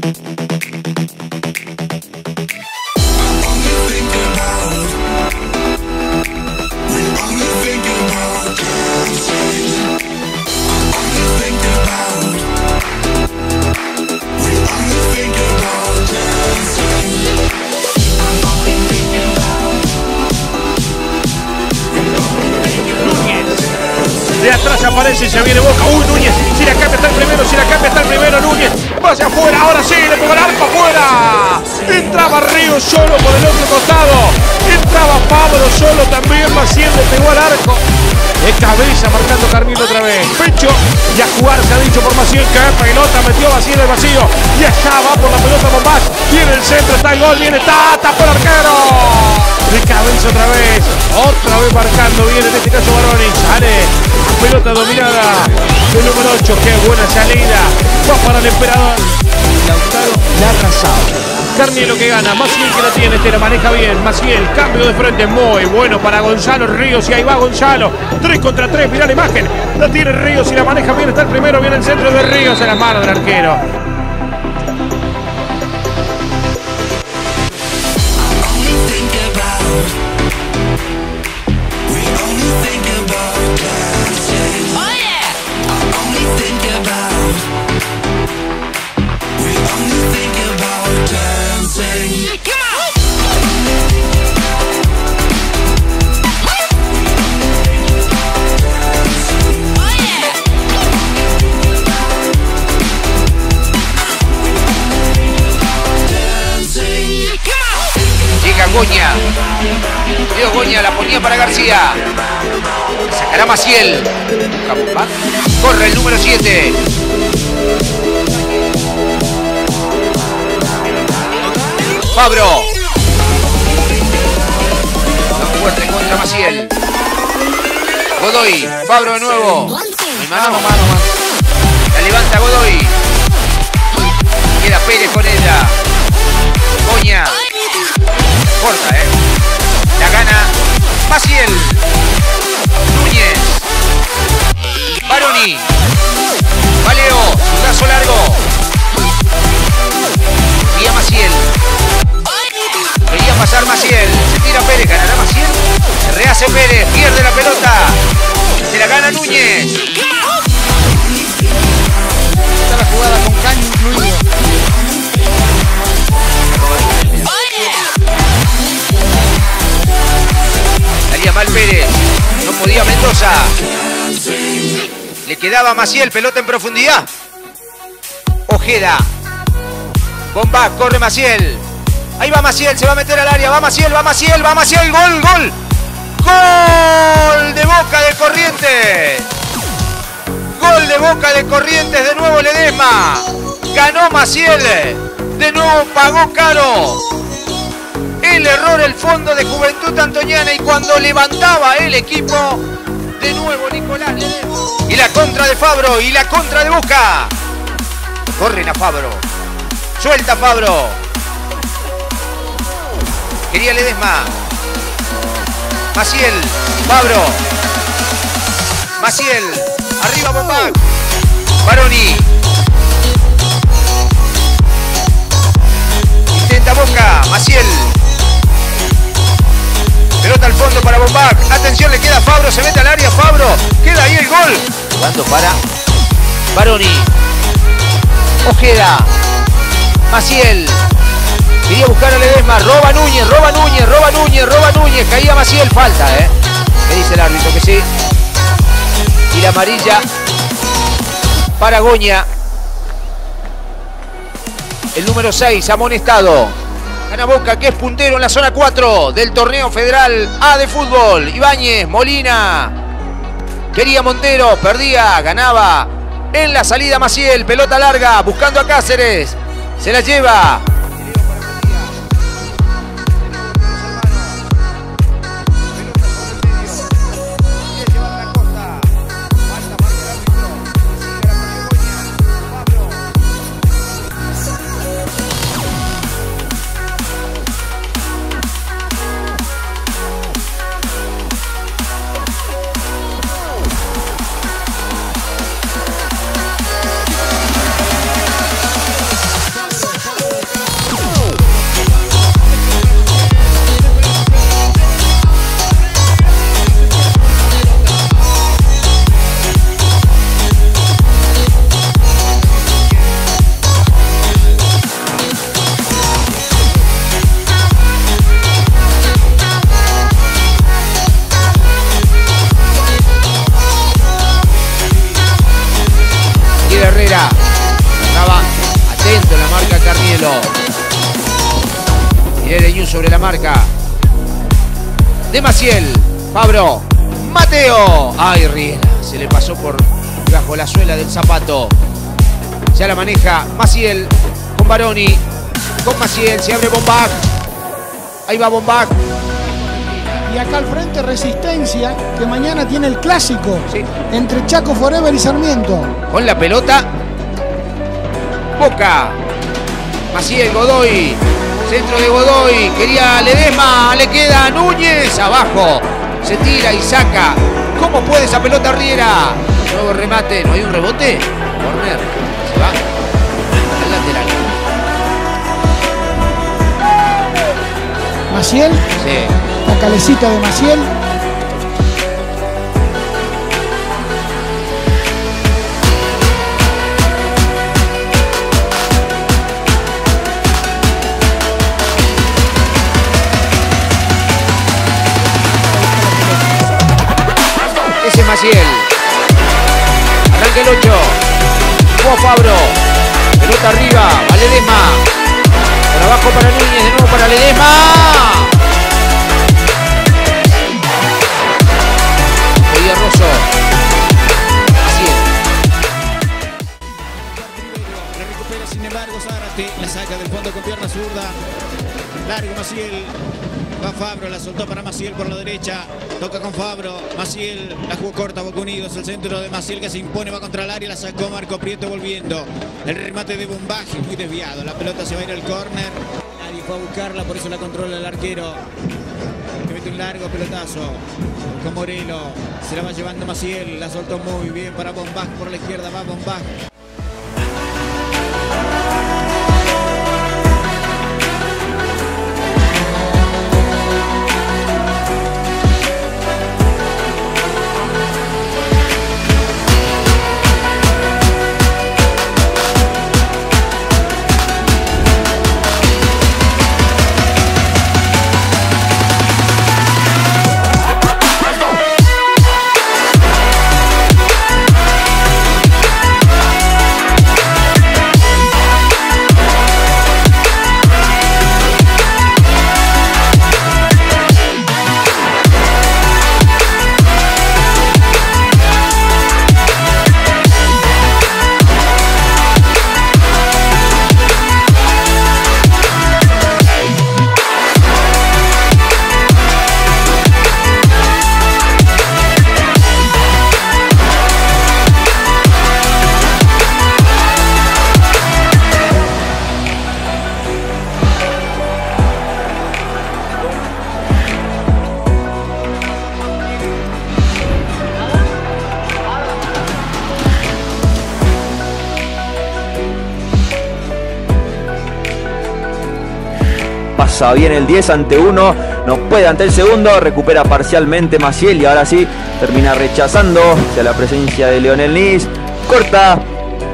Thank you. De atrás aparece y se viene Boca. Uy, Núñez. Si la cambia está el primero, si la cambia está el primero, Núñez. Va hacia afuera, ahora sí, le pegó el arco afuera. Entraba Río solo por el otro costado. Entraba Pablo solo también. Maciel le pegó al arco. De cabeza marcando Carmilo otra vez. Pecho y a jugar se ha dicho por Maciel que pelota metió Maciel el vacío. Y allá va por la pelota Bombach. Viene el centro, está el gol, viene Tata por arquero. Cabeza otra vez. Otra vez marcando bien en este caso Baroni. Sale. Pelota dominada. El número 8. Qué buena salida. Va para el emperador. Lautaro la arrasado. Carnielo que gana, Maciel que la tiene, te la maneja bien. Maciel, cambio de frente muy bueno para Gonzalo Ríos. Y ahí va Gonzalo. 3 contra 3, mirá la imagen. La tiene Ríos y la maneja bien. Está el primero, viene el centro de Ríos en las manos del arquero. Goña. Leo Goña la ponía para García. Sacará Maciel. Corre el número 7. Fabro. La fuerte contra Maciel. Godoy. Fabro de nuevo. La levanta Godoy. Queda Pérez con ella. Goña. Corta, ¿eh? La gana Maciel. Núñez. Baroni. Valeo. Brazo largo. Vía Maciel. Quería pasar Maciel. Se tira Pérez. ¿Ganará Maciel? Se rehace Pérez. Pierde la pelota. Se la gana Núñez. Está la jugada con caño incluido. Salía mal Pérez. No podía Mendoza. Le quedaba Maciel. Pelota en profundidad. Ojeda. Bomba. Corre Maciel. Ahí va Maciel. Se va a meter al área. Va Maciel. Va Maciel. Va Maciel. Gol. Gol. Gol de Boca de Corrientes. Gol de Boca de Corrientes. De nuevo Ledesma. Ganó Maciel. De nuevo pagó caro. El error el fondo de Juventud Antoniana y cuando levantaba el equipo, de nuevo Nicolás Ledesma. Y la contra de Fabro y la contra de Boca. Corren a Fabro. Suelta Fabro. Quería Ledesma. Maciel. Fabro. Maciel. Arriba Bombac. Baroni. Intenta Boca. Maciel. Pelota al fondo para Bombac. Atención, le queda Fabro. Se mete al área. Fabro. Queda ahí el gol. Jugando para Baroni. Ojeda. Maciel. Quería buscar a Ledesma. Roba Núñez, roba Núñez, roba Núñez, roba Núñez. Caía Maciel. Falta, ¿eh? Me dice el árbitro que sí. Y la amarilla para Goña. El número 6, amonestado. Gana Boca, que es puntero en la zona 4 del torneo federal A de fútbol. Ibáñez, Molina. Quería Montero, perdía, ganaba. En la salida Maciel, pelota larga, buscando a Cáceres. Se la lleva. Marca. De Maciel. Fabro. Mateo. Ay, Riera. Se le pasó por bajo la suela del zapato. Ya la maneja Maciel con Baroni. Con Maciel. Se abre Bombac. Ahí va Bombac. Y acá al frente Resistencia, que mañana tiene el clásico Sí. entre Chaco Forever y Sarmiento. Con la pelota. Boca. Maciel, Godoy. Centro de Godoy. Quería Ledesma. Le queda Núñez. Abajo. Se tira y saca. ¿Cómo puede esa pelota Riera? Nuevo remate. ¿No hay un rebote? Corner. Se va. Al lateral. Maciel, Sí. la calecita de Maciel. Maciel. Arranca el 8. Juan Fabro. Pelota arriba. Va Ledesma. Por abajo para Núñez. De nuevo para Ledesma. Oye Rosso. Maciel. La recupera sin embargo Zárate, la saca del fondo con pierna zurda. Largo Maciel. Va Fabro, la soltó para Maciel por la derecha. Toca con Fabro. Maciel la jugó corta, Boca Unidos. El centro de Maciel que se impone, va contra el área. La sacó Marco Prieto volviendo. El remate de Bombaje, muy desviado. La pelota se va a ir al córner. Nadie fue a buscarla, por eso la controla el arquero. Que mete un largo pelotazo. Con Morelo. Se la va llevando Maciel. La soltó muy bien para Bombaj por la izquierda. Va Bombaj. Pasa bien el 10 ante 1, no puede ante el segundo, recupera parcialmente Maciel y ahora sí termina rechazando hacia la presencia de Leonel Nis, corta,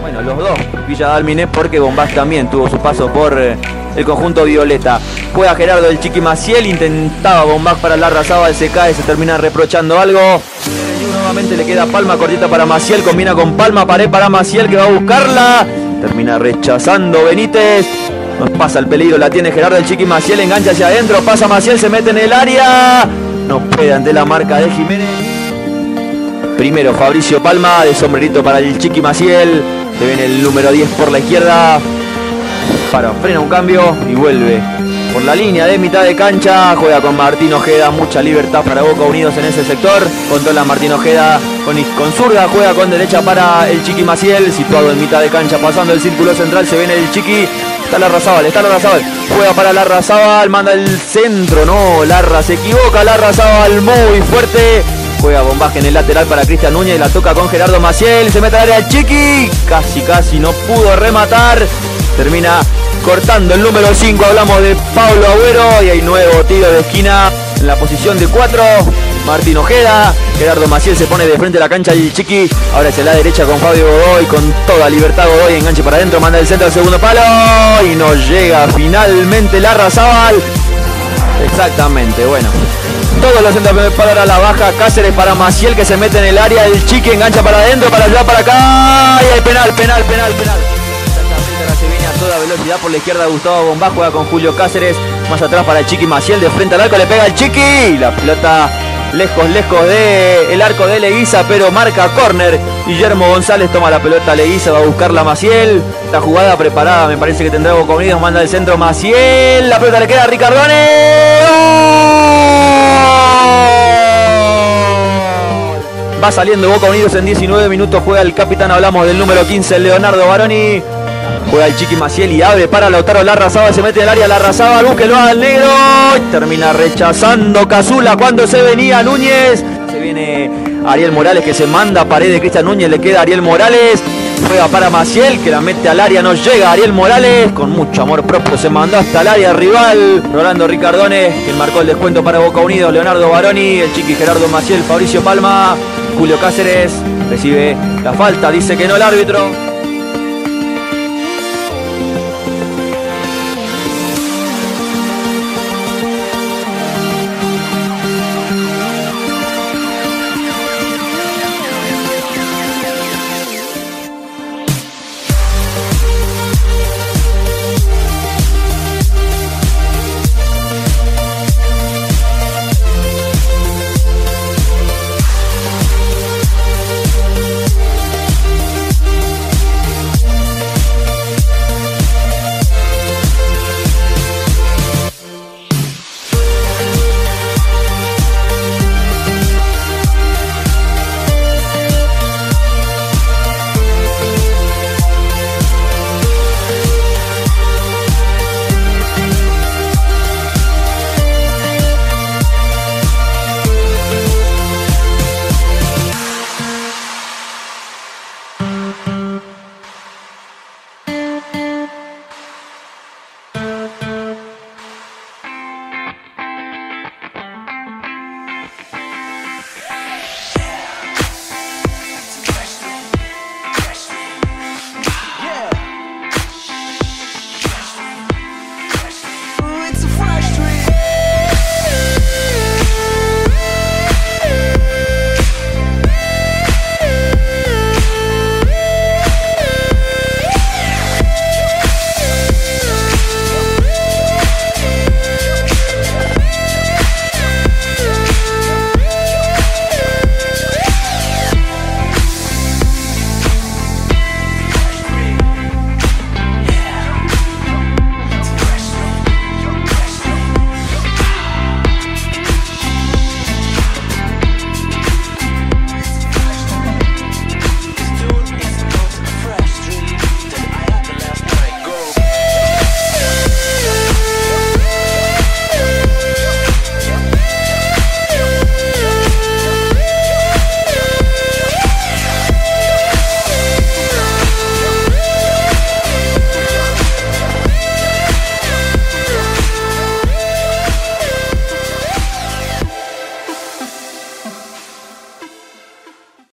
bueno los dos, Villa Dalminé porque Bombás también tuvo su paso por eh, el conjunto violeta. Juega Gerardo el Chiqui Maciel, intentaba Bombás para la Razaba, se cae, se termina reprochando algo. Nuevamente le queda Palma, cortita para Maciel, combina con Palma, pared para Maciel que va a buscarla. Termina rechazando Benítez. Nos pasa el peligro, la tiene Gerardo el Chiqui Maciel, engancha hacia adentro, pasa Maciel, se mete en el área. No puede ante la marca de Jiménez. Primero Fabricio Palma, de sombrerito para el Chiqui Maciel. Se viene el número 10 por la izquierda. Para, frena un cambio y vuelve. Por la línea de mitad de cancha, juega con Martín Ojeda, mucha libertad para Boca Unidos en ese sector. Controla Martín Ojeda con, con zurda, juega con derecha para el Chiqui Maciel, situado en mitad de cancha, pasando el círculo central, se viene el Chiqui. Está Larra Zabal, está Larra Zabal. Juega para Larra Zabal, manda el centro. No, Larra se equivoca. Larra Zabal muy fuerte. Juega bombaje en el lateral para Cristian Núñez. La toca con Gerardo Maciel. Se mete al área Chiqui. Casi, casi no pudo rematar. Termina cortando el número 5. Hablamos de Pablo Agüero. Y hay nuevo tiro de esquina en la posición de 4. Martín Ojeda, Gerardo Maciel se pone de frente a la cancha el Chiqui, ahora es la derecha con Fabio Godoy, con toda libertad Godoy, enganche para adentro, manda el centro al segundo palo y no llega finalmente Larra Zabal. Exactamente, bueno. Todos los centros para ahora la baja, Cáceres para Maciel que se mete en el área, el Chiqui engancha para adentro, para allá, para acá, y hay penal, penal, penal, penal. Exactamente, se viene a toda velocidad por la izquierda Gustavo Bomba, juega con Julio Cáceres, más atrás para el Chiqui Maciel, de frente al arco le pega el Chiqui, la pelota lejos, lejos de el arco de Leguiza, pero marca córner. Guillermo González toma la pelota Leguiza, va a buscar la Maciel. Esta jugada preparada, me parece que tendrá Unidos, manda el centro Maciel. La pelota le queda a Ricardone. Va saliendo Boca Unidos en 19 minutos, juega el capitán, hablamos del número 15, Leonardo Baroni. Juega el Chiqui Maciel y abre para Lautaro Larrazaba, se mete en el área Larrazaba, búsquelo al negro. Y termina rechazando Casula cuando se venía Núñez. Se viene Ariel Morales que se manda a pared de Cristian Núñez, le queda Ariel Morales. Juega para Maciel que la mete al área, no llega Ariel Morales. Con mucho amor propio se mandó hasta el área rival. Rolando Ricardone, quien marcó el descuento para Boca Unidos. Leonardo Baroni, el Chiqui Gerardo Maciel, Fabricio Palma, Julio Cáceres. Recibe la falta, dice que no el árbitro.